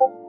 you